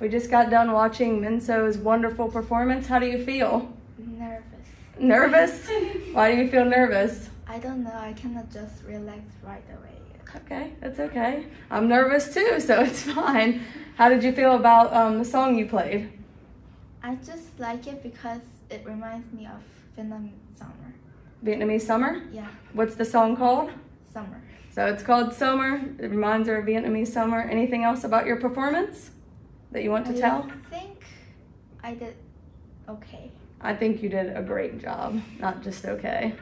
got done watching Minso's wonderful performance. How do you feel? Nervous. Nervous? Why do you feel nervous? I don't know. I cannot just relax right away. Okay, that's okay. I'm nervous too, so it's fine. How did you feel about um, the song you played? I just like it because it reminds me of Vietnam summer. Vietnamese Summer? Yeah, What's the song called? summer. So it's called Summer. It reminds her of Vietnamese Summer. Anything else about your performance that you want to tell? I think I did okay. I think you did a great job, not just okay.